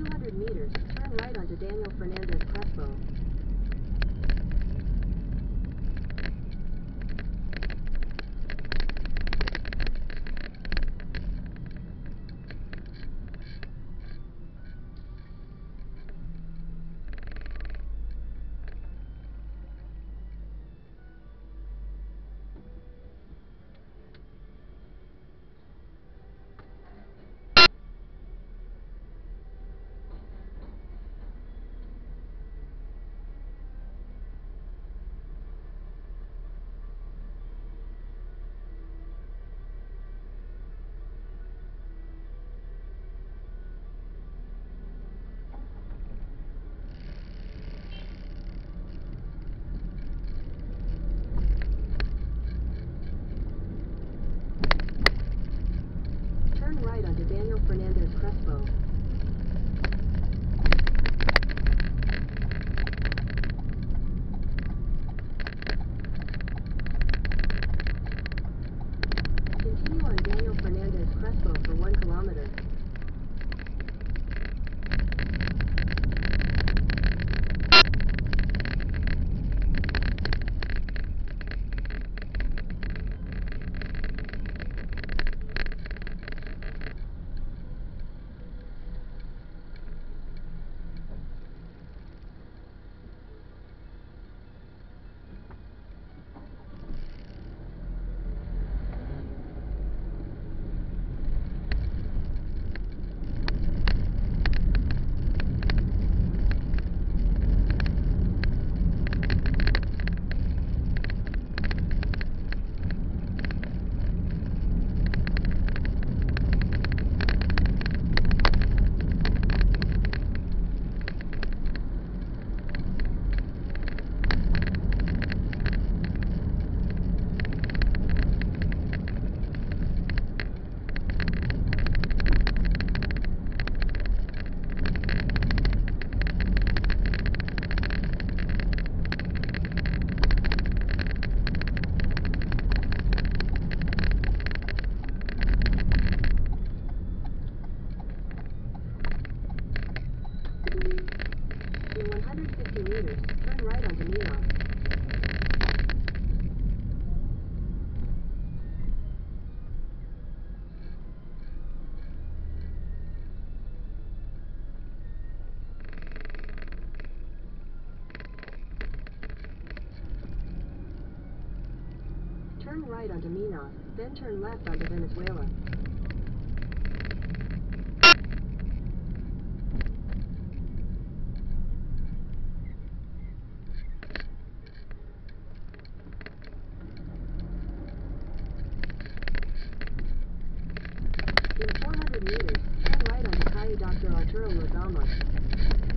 In 200 meters, turn right onto Daniel Fernandez Crespo. Daniel Fernandez Crespo. Continue on Daniel Fernandez Crespo for one kilometer. In 150 meters, turn right onto Minas. Turn right onto Minas, then turn left onto Venezuela. In 400 meters,